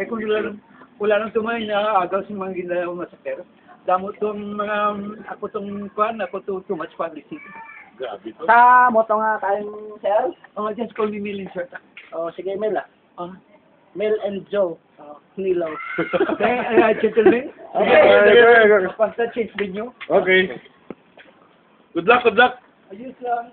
Kaya kung wala nang, wala nang tumayo na agaw sa mga ginagawa masakero. Damo tong mga, ako tong kwan, ako to too much publicity. Grabe to. Sa moto nga tayong sir. Oh, just call me Milling, sir. O, sige, Mel ah. Ah. Mel and Joe. Oh, Nilaw. Eh, okay, uh, gentlemen. Okay. Okay, okay, okay. Basta change venue. Okay. Good luck, good luck. Ayos lang.